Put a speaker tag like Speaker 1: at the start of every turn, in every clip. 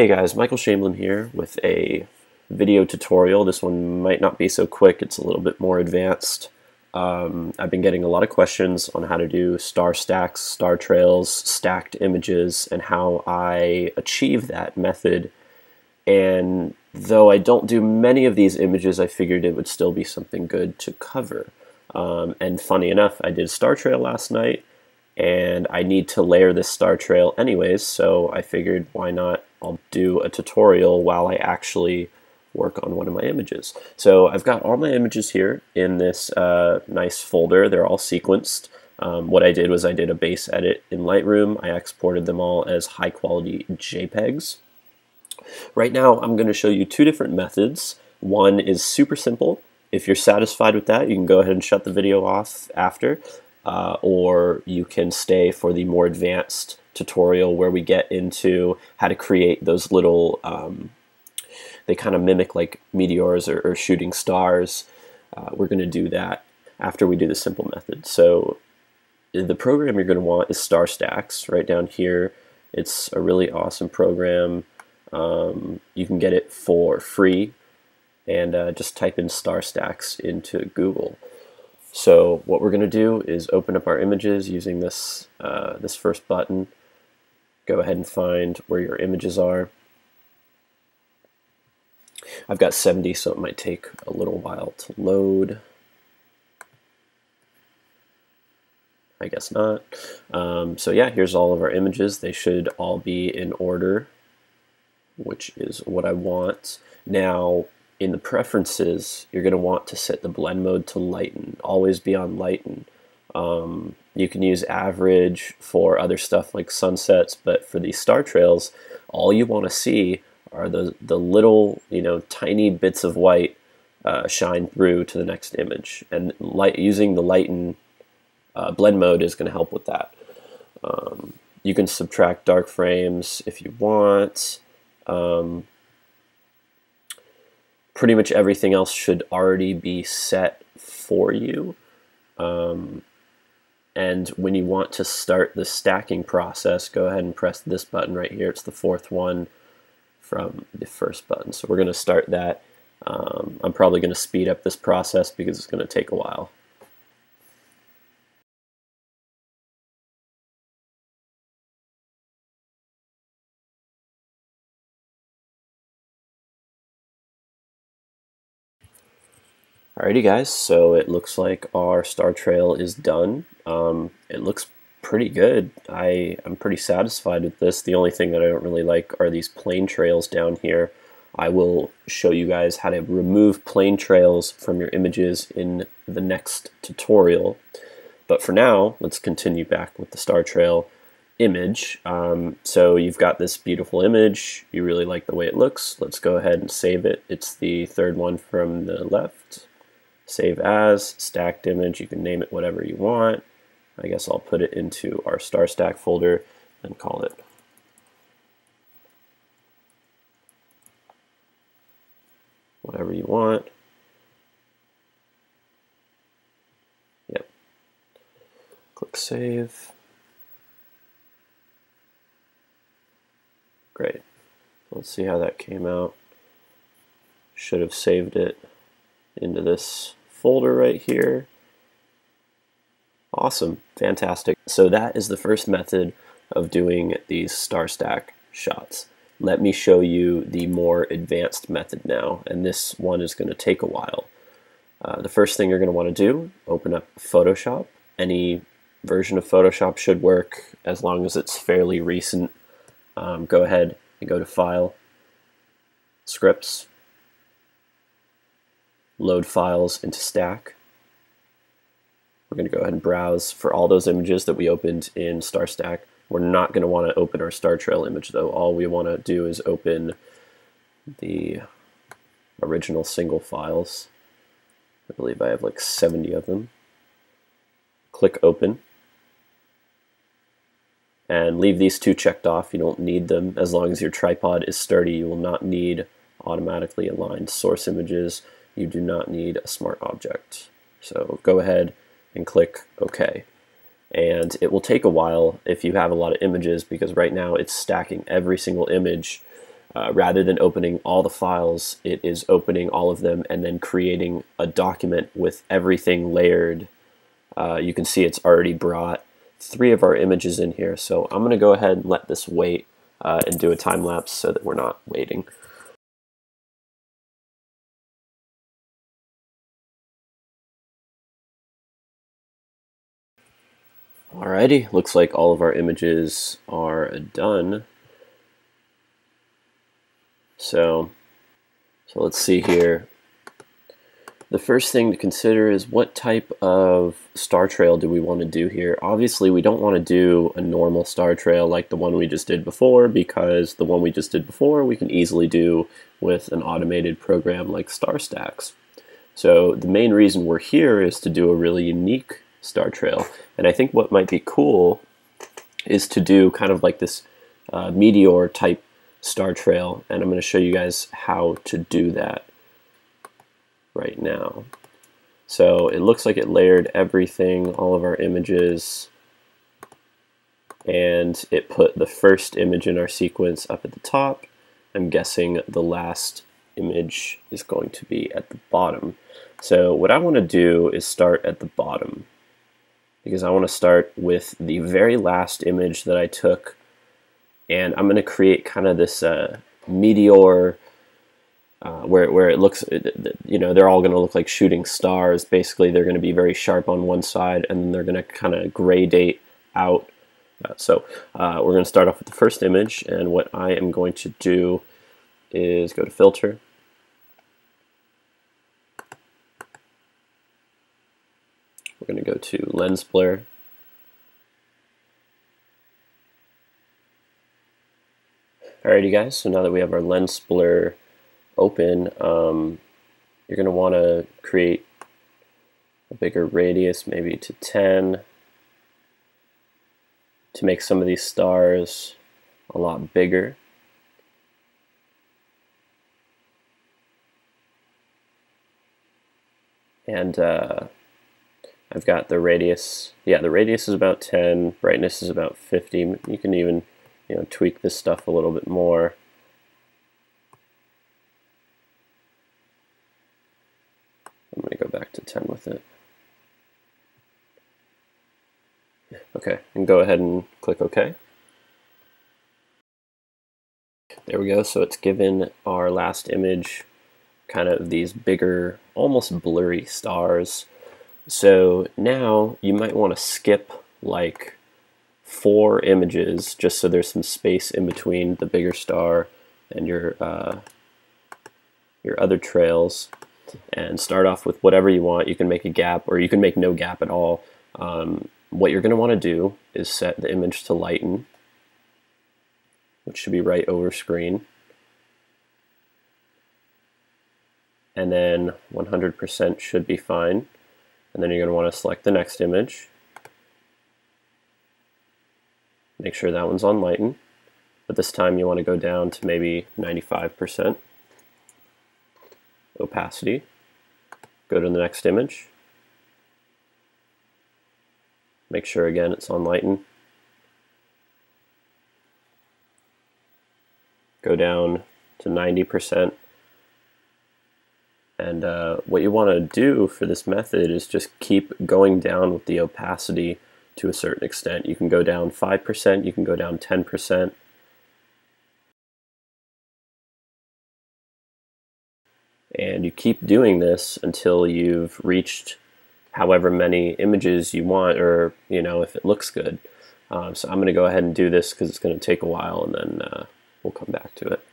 Speaker 1: Hey guys, Michael Shainblum here with a video tutorial. This one might not be so quick, it's a little bit more advanced. Um, I've been getting a lot of questions on how to do star stacks, star trails, stacked images, and how I achieve that method. And though I don't do many of these images, I figured it would still be something good to cover. Um, and funny enough, I did star trail last night, and I need to layer this star trail anyways, so I figured why not I'll do a tutorial while I actually work on one of my images. So I've got all my images here in this uh, nice folder. They're all sequenced. Um, what I did was I did a base edit in Lightroom. I exported them all as high quality JPEGs. Right now I'm going to show you two different methods. One is super simple. If you're satisfied with that, you can go ahead and shut the video off after, uh, or you can stay for the more advanced tutorial where we get into how to create those little, um, they kind of mimic like meteors or, or shooting stars. Uh, we're going to do that after we do the simple method. So the program you're going to want is StarStax right down here. It's a really awesome program. Um, you can get it for free and uh, just type in StarStax into Google. So what we're going to do is open up our images using this, uh, this first button go ahead and find where your images are. I've got 70, so it might take a little while to load. I guess not. Um, so yeah, here's all of our images. They should all be in order, which is what I want. Now, in the preferences, you're going to want to set the blend mode to lighten. Always be on lighten. Um, you can use average for other stuff like sunsets, but for these star trails, all you want to see are the, the little, you know, tiny bits of white uh, shine through to the next image. And light, using the lighten uh, blend mode is going to help with that. Um, you can subtract dark frames if you want. Um, pretty much everything else should already be set for you. Um, and when you want to start the stacking process, go ahead and press this button right here. It's the fourth one from the first button. So we're going to start that. Um, I'm probably going to speed up this process because it's going to take a while. Alrighty guys, so it looks like our star trail is done. Um, it looks pretty good. I, I'm pretty satisfied with this. The only thing that I don't really like are these plane trails down here. I will show you guys how to remove plane trails from your images in the next tutorial. But for now, let's continue back with the star trail image. Um, so you've got this beautiful image. You really like the way it looks. Let's go ahead and save it. It's the third one from the left save as, stacked image, you can name it whatever you want. I guess I'll put it into our star stack folder and call it whatever you want. Yep. Click save. Great. Let's see how that came out. Should have saved it into this folder right here. Awesome, fantastic. So that is the first method of doing these star stack shots. Let me show you the more advanced method now, and this one is going to take a while. Uh, the first thing you're going to want to do, open up Photoshop. Any version of Photoshop should work as long as it's fairly recent. Um, go ahead and go to File, Scripts, load files into stack. We're going to go ahead and browse for all those images that we opened in StarStack. We're not going to want to open our Star Trail image though. All we want to do is open the original single files. I believe I have like 70 of them. Click open and leave these two checked off. You don't need them. As long as your tripod is sturdy, you will not need automatically aligned source images you do not need a smart object. So go ahead and click OK. And it will take a while if you have a lot of images because right now it's stacking every single image uh, rather than opening all the files, it is opening all of them and then creating a document with everything layered. Uh, you can see it's already brought three of our images in here. So I'm going to go ahead and let this wait uh, and do a time lapse so that we're not waiting. Alrighty, looks like all of our images are done. So, so let's see here. The first thing to consider is what type of star trail do we want to do here. Obviously, we don't want to do a normal star trail like the one we just did before because the one we just did before we can easily do with an automated program like StarStax. So the main reason we're here is to do a really unique star trail. And I think what might be cool is to do kind of like this uh, meteor type star trail. And I'm going to show you guys how to do that right now. So it looks like it layered everything, all of our images, and it put the first image in our sequence up at the top. I'm guessing the last image is going to be at the bottom. So what I want to do is start at the bottom because I want to start with the very last image that I took and I'm going to create kind of this uh, meteor uh, where, where it looks, you know, they're all going to look like shooting stars. Basically, they're going to be very sharp on one side, and then they're going to kind of gradate out. Uh, so uh, we're going to start off with the first image, and what I am going to do is go to Filter. We're going to go to Lens Blur. Alrighty guys, so now that we have our lens blur open, um, you're going to want to create a bigger radius, maybe to 10, to make some of these stars a lot bigger. And uh, I've got the radius, yeah, the radius is about 10, brightness is about 50. You can even, you know, tweak this stuff a little bit more. I'm going to go back to 10 with it. Okay, and go ahead and click OK. There we go, so it's given our last image kind of these bigger, almost blurry stars. So now you might want to skip like four images just so there's some space in between the bigger star and your uh, your other trails and start off with whatever you want. You can make a gap or you can make no gap at all. Um, what you're going to want to do is set the image to lighten, which should be right over screen. And then 100% should be fine. And then you're going to want to select the next image. Make sure that one's on lighten. But this time you want to go down to maybe 95% opacity. Go to the next image. Make sure again it's on lighten. Go down to 90% and uh, what you want to do for this method is just keep going down with the opacity to a certain extent. You can go down 5%, you can go down 10%. And you keep doing this until you've reached however many images you want or, you know, if it looks good. Um, so I'm going to go ahead and do this because it's going to take a while and then uh, we'll come back to it.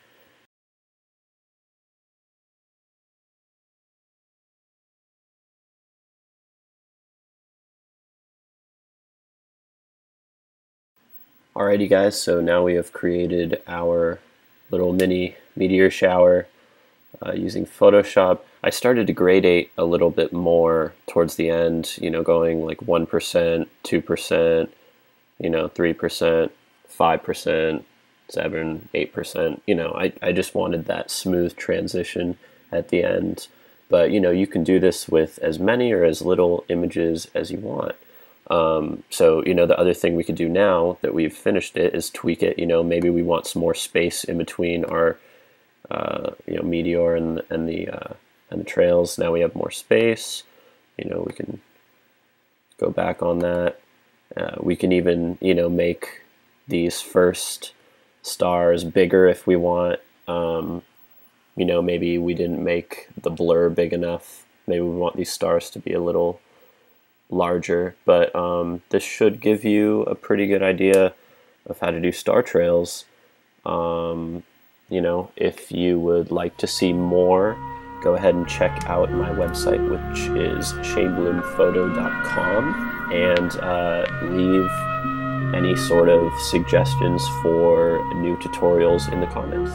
Speaker 1: Alrighty guys, so now we have created our little mini meteor shower uh, using Photoshop. I started to gradate a little bit more towards the end, you know, going like 1%, 2%, you know, 3%, 5%, 7, 8%. You know, I, I just wanted that smooth transition at the end. But, you know, you can do this with as many or as little images as you want. Um, so, you know, the other thing we could do now that we've finished it is tweak it. You know, maybe we want some more space in between our uh, you know meteor and and the uh, and the trails. Now we have more space. You know we can go back on that. Uh, we can even you know make these first stars bigger if we want. Um, you know maybe we didn't make the blur big enough. Maybe we want these stars to be a little larger, but um, this should give you a pretty good idea of how to do star trails. Um, you know, if you would like to see more, go ahead and check out my website, which is shainblumphoto.com, and uh, leave any sort of suggestions for new tutorials in the comments.